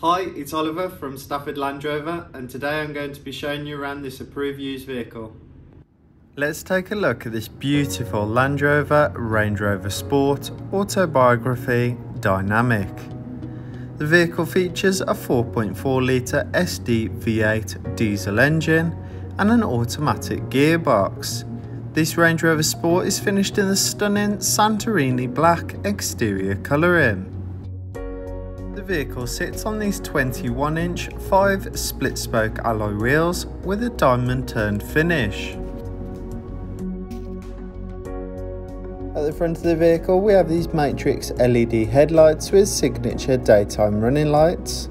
Hi, it's Oliver from Stafford Land Rover and today I'm going to be showing you around this approved used vehicle. Let's take a look at this beautiful Land Rover Range Rover Sport Autobiography Dynamic. The vehicle features a 4.4 litre SD V8 diesel engine and an automatic gearbox. This Range Rover Sport is finished in the stunning Santorini black exterior colouring. The vehicle sits on these 21 inch 5 split spoke alloy wheels with a diamond turned finish. At the front of the vehicle we have these matrix LED headlights with signature daytime running lights.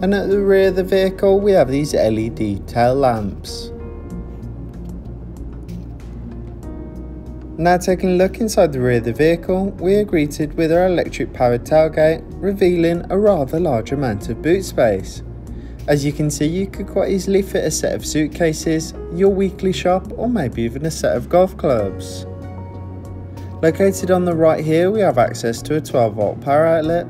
And at the rear of the vehicle we have these LED tail lamps. Now taking a look inside the rear of the vehicle, we are greeted with our electric powered tailgate, revealing a rather large amount of boot space. As you can see, you could quite easily fit a set of suitcases, your weekly shop, or maybe even a set of golf clubs. Located on the right here, we have access to a 12 volt power outlet.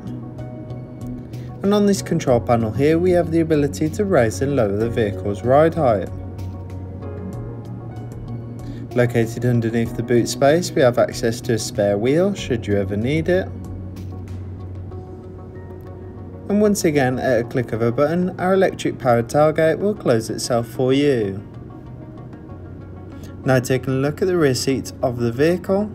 And on this control panel here, we have the ability to raise and lower the vehicle's ride height. Located underneath the boot space, we have access to a spare wheel should you ever need it. And once again, at a click of a button, our electric powered tailgate will close itself for you. Now taking a look at the rear seats of the vehicle.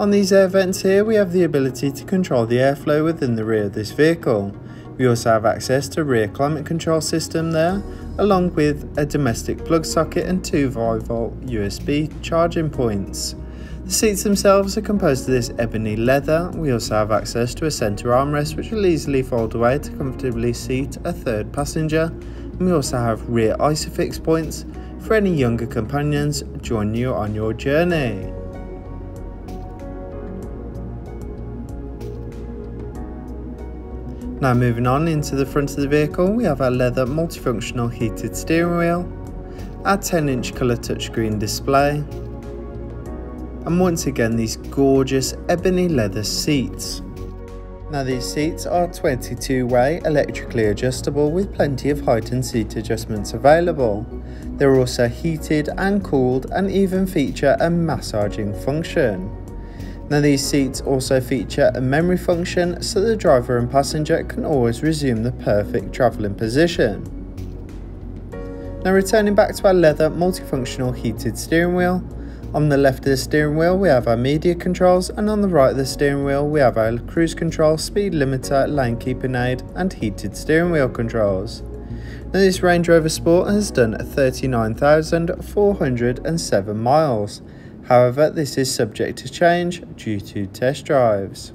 On these air vents here, we have the ability to control the airflow within the rear of this vehicle. We also have access to rear climate control system there, along with a domestic plug socket and two 5 volt USB charging points. The seats themselves are composed of this ebony leather. We also have access to a centre armrest which will easily fold away to comfortably seat a third passenger. And we also have rear isofix points for any younger companions joining you on your journey. Now moving on into the front of the vehicle, we have our leather multifunctional heated steering wheel, our 10 inch colour touchscreen display, and once again these gorgeous ebony leather seats. Now these seats are 22 way electrically adjustable with plenty of height and seat adjustments available. They're also heated and cooled and even feature a massaging function. Now these seats also feature a memory function so the driver and passenger can always resume the perfect travelling position. Now returning back to our leather multifunctional heated steering wheel, on the left of the steering wheel we have our media controls and on the right of the steering wheel we have our cruise control, speed limiter, lane keeping aid and heated steering wheel controls. Now this Range Rover Sport has done 39,407 miles However, this is subject to change due to test drives.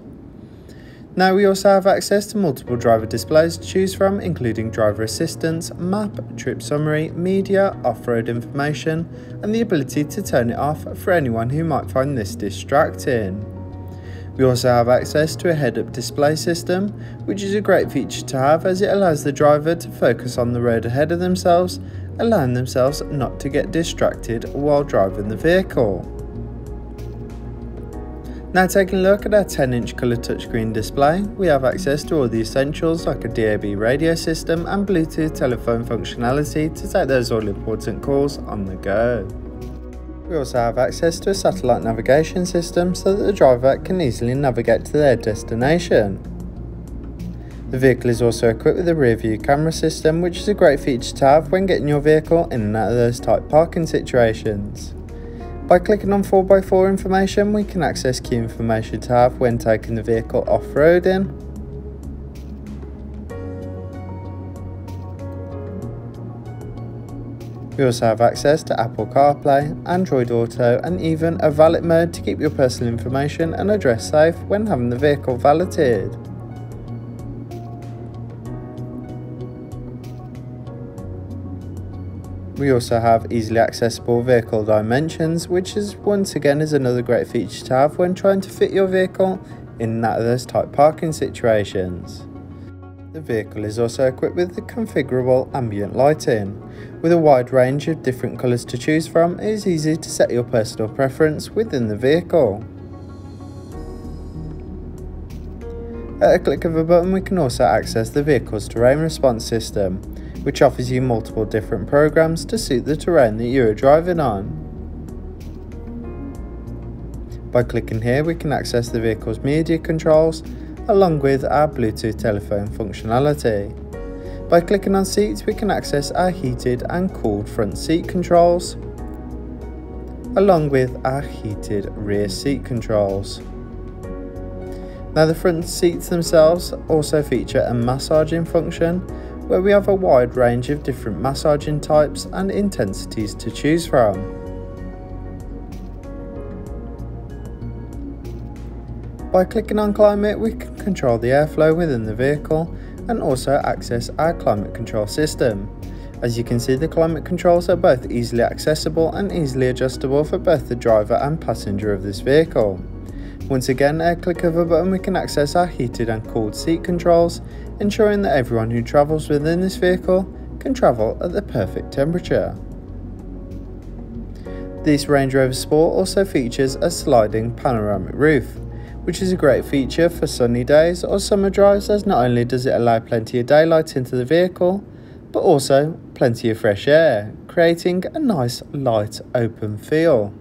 Now we also have access to multiple driver displays to choose from including driver assistance, map, trip summary, media, off-road information and the ability to turn it off for anyone who might find this distracting. We also have access to a head-up display system, which is a great feature to have as it allows the driver to focus on the road ahead of themselves, allowing themselves not to get distracted while driving the vehicle. Now taking a look at our 10 inch colour touchscreen display, we have access to all the essentials like a DAB radio system and Bluetooth telephone functionality to take those all important calls on the go. We also have access to a satellite navigation system so that the driver can easily navigate to their destination. The vehicle is also equipped with a rear view camera system which is a great feature to have when getting your vehicle in and out of those tight parking situations. By clicking on 4x4 information, we can access key information to have when taking the vehicle off-roading. We also have access to Apple CarPlay, Android Auto and even a valet mode to keep your personal information and address safe when having the vehicle valeted. We also have easily accessible vehicle dimensions, which is once again is another great feature to have when trying to fit your vehicle in that of those type parking situations. The vehicle is also equipped with the configurable ambient lighting. With a wide range of different colours to choose from, it is easy to set your personal preference within the vehicle. At a click of a button we can also access the vehicle's terrain response system, which offers you multiple different programs to suit the terrain that you are driving on. By clicking here we can access the vehicle's media controls along with our Bluetooth telephone functionality. By clicking on seats we can access our heated and cooled front seat controls along with our heated rear seat controls. Now the front seats themselves also feature a massaging function where we have a wide range of different massaging types and intensities to choose from. By clicking on climate we can control the airflow within the vehicle and also access our climate control system. As you can see the climate controls are both easily accessible and easily adjustable for both the driver and passenger of this vehicle. Once again, a click of a button we can access our heated and cooled seat controls, ensuring that everyone who travels within this vehicle can travel at the perfect temperature. This Range Rover Sport also features a sliding panoramic roof, which is a great feature for sunny days or summer drives as not only does it allow plenty of daylight into the vehicle, but also plenty of fresh air, creating a nice light open feel.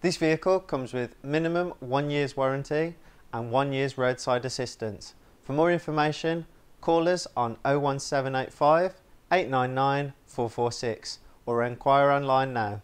This vehicle comes with minimum one year's warranty and one year's roadside assistance. For more information, call us on 01785 899 446 or inquire online now.